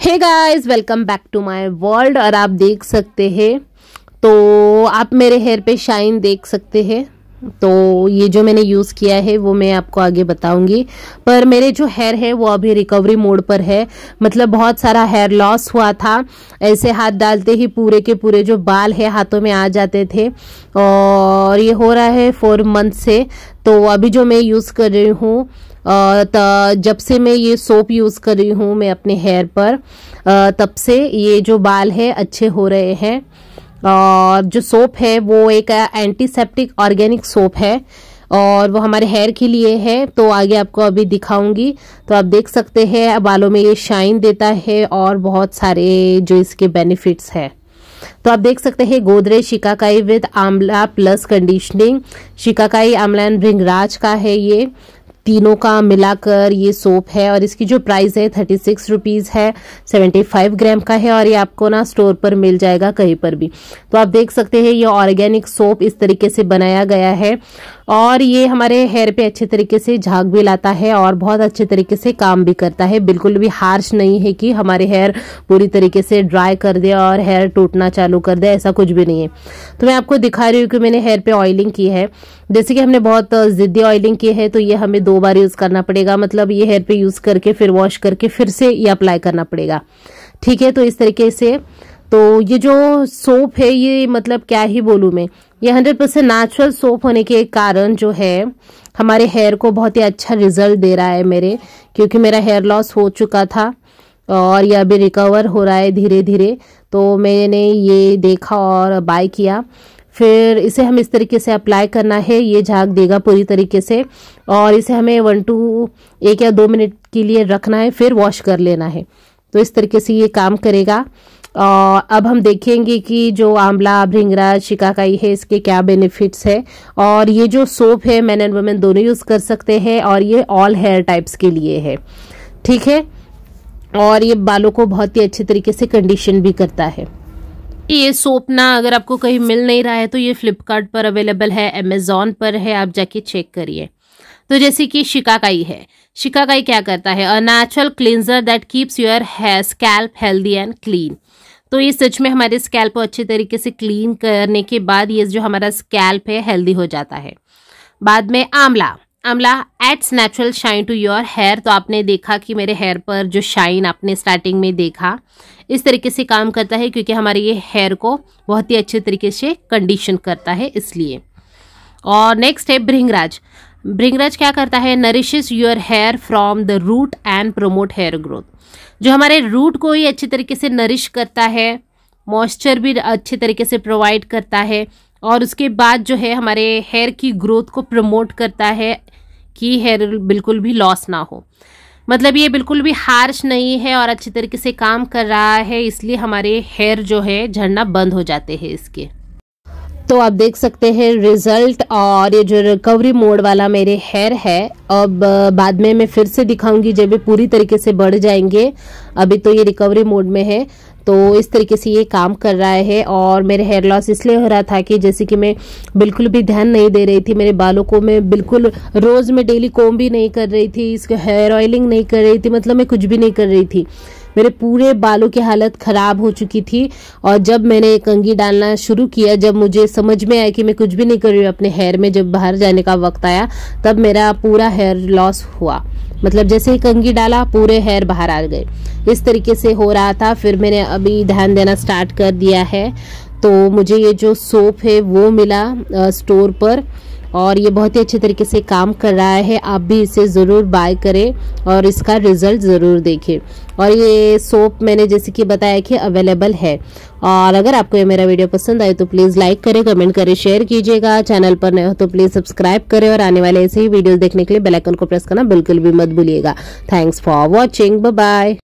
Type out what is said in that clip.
Hey guys welcome back to my world और आप देख सकते हैं तो आप मेरे हेयर पे शाइन देख सकते हैं तो ये जो मैंने यूज़ किया है, वो मैं आपको आगे बताऊँगी। पर मेरे जो हेयर है, वो अभी रिकवरी मोड पर है। मतलब बहुत सारा हेयर लॉस हुआ था। ऐसे हाथ डालते ही पूरे के पूरे जो बाल है, हाथों में आ जाते थे। और ये हो रहा है फोर मंथ से। तो अभी जो मैं यूज़ कर रही हूँ जब से मैं ये सोप यूज़ कर रही हूँ मैं अपने हेयर पर तब से ये जो बाल है अच्छे हो रहे हैं। और जो सोप है वो एक एंटीसेप्टिक ऑर्गेनिक सोप है और वो हमारे हेयर के लिए है। तो आगे आपको अभी दिखाऊँगी। तो आप देख सकते हैं, बालों में ये शाइन देता है और बहुत सारे जो इसके बेनिफिट्स है। तो आप देख सकते हैं Godrej shikakai with amla plus conditioning shikakai amla and bhringraj का है ये। तीनों का मिलाकर ये सोप है और इसकी जो प्राइस है थर्टी सिक्स रुपीज़ है सेवेंटी फाइव ग्राम का है और ये आपको ना स्टोर पर मिल जाएगा कहीं पर भी। तो आप देख सकते हैं ये ऑर्गेनिक सोप इस तरीके से बनाया गया है और ये हमारे हेयर पे अच्छे तरीके से झाग भी लाता है और बहुत अच्छे तरीके से काम भी करता है। बिल्कुल भी हार्श नहीं है कि हमारे हेयर पूरी तरीके से ड्राई कर दे और हेयर टूटना चालू कर दे, ऐसा कुछ भी नहीं है। तो मैं आपको दिखा रही हूँ कि मैंने हेयर पे ऑयलिंग की है। जैसे कि हमने बहुत जिद्दी ऑयलिंग की है तो ये हमें दो बार यूज़ करना पड़ेगा। मतलब ये हेयर पे यूज़ करके, फिर वॉश करके, फिर से ये अप्लाई करना पड़ेगा। ठीक है तो इस तरीके से तो ये जो सोप है, ये मतलब क्या ही बोलूँ मैं? ये हंड्रेड परसेंट नेचुरल सोप होने के कारण जो है, हमारे हेयर को बहुत ही अच्छा रिज़ल्ट दे रहा है मेरे, क्योंकि मेरा हेयर लॉस हो चुका था और ये अभी रिकवर हो रहा है धीरे धीरे तो मैंने ये देखा और बाय किया। फिर इसे हम इस तरीके से अप्लाई करना है, ये झाग देगा पूरी तरीके से और इसे हमें वन टू एक या दो मिनट के लिए रखना है, फिर वॉश कर लेना है। तो इस तरीके से ये काम करेगा। और अब हम देखेंगे कि जो आंवला, भृंगरा, शिकाकाई है, इसके क्या बेनिफिट्स है। और ये जो सोप है मैन एंड वुमेन दोनों यूज़ कर सकते हैं और ये ऑल हेयर टाइप्स के लिए है। ठीक है? और ये बालों को बहुत ही अच्छे तरीके से कंडीशन भी करता है। ये सोप ना अगर आपको कहीं मिल नहीं रहा है तो ये फ्लिपकार्ट पर अवेलेबल है अमेजोन पर है, आप जाके चेक करिए। तो जैसे कि शिकाकाई है। शिकाकाई क्या करता है? A natural cleanser that keeps your hair scalp healthy and clean तो ये सच में हमारे स्कैल्प को अच्छे तरीके से क्लीन करने के बाद ये जो हमारा स्कैल्प है हेल्दी हो जाता है। बाद में amla. Amla adds natural shine to your hair तो आपने देखा कि मेरे हेयर पर जो शाइन आपने स्टार्टिंग में देखा, इस तरीके से काम करता है क्योंकि हमारे ये हेयर को बहुत ही अच्छे तरीके से कंडीशन करता है इसलिए। और नेक्स्ट है भृंगराज भृंगराज क्या करता है? Nourishes your hair from the root and promote hair growth जो हमारे रूट को ही अच्छे तरीके से नरिश करता है मॉइस्चर भी अच्छे तरीके से प्रोवाइड करता है और उसके बाद जो है हमारे हेयर की ग्रोथ को प्रमोट करता है कि हेयर बिल्कुल भी लॉस ना हो। मतलब ये बिल्कुल भी हार्श नहीं है और अच्छी तरीके से काम कर रहा है, इसलिए हमारे हेयर जो है झड़ना बंद हो जाते हैं इसके। तो आप देख सकते हैं रिज़ल्ट और ये जो रिकवरी मोड वाला मेरे हेयर है, अब बाद में मैं फिर से दिखाऊँगी जब ये पूरी तरीके से बढ़ जाएँगे। अभी तो ये रिकवरी मोड में है तो इस तरीके से ये काम कर रहा है और मेरे हेयर लॉस इसलिए हो रहा था कि जैसे कि मैं बिल्कुल भी ध्यान नहीं दे रही थी, मेरे बालों को मैं बिल्कुल रोज़ में डेली कोम भी नहीं कर रही थी, इसको हेयर ऑयलिंग नहीं कर रही थी मतलब मैं कुछ भी नहीं कर रही थी। मेरे पूरे बालों की हालत ख़राब हो चुकी थी और जब मैंने कंगी डालना शुरू किया, जब मुझे समझ में आया कि मैं कुछ भी नहीं कर रही हूँ, अपने हेयर में जब बाहर जाने का वक्त आया, तब मेरा पूरा हेयर लॉस हुआ। मतलब जैसे ही कंगी डाला, पूरे हेयर बाहर आ गए। इस तरीके से हो रहा था। फिर मैंने अभी ध्यान देना स्टार्ट कर दिया है। तो मुझे ये जो सोप है, वो मिला स्टोर पर। और ये बहुत ही अच्छे तरीके से काम कर रहा है। आप भी इसे ज़रूर बाय करें और इसका रिज़ल्ट ज़रूर देखें। और ये सोप मैंने जैसे कि बताया कि अवेलेबल है। और अगर आपको ये मेरा वीडियो पसंद आए तो प्लीज़ लाइक करें कमेंट करें शेयर कीजिएगा। चैनल पर नए हो तो प्लीज़ सब्सक्राइब करें और आने वाले ऐसे ही वीडियोस देखने के लिए बेलाइकन को प्रेस करना बिल्कुल भी मत भूलिएगा। Thanks for watching bye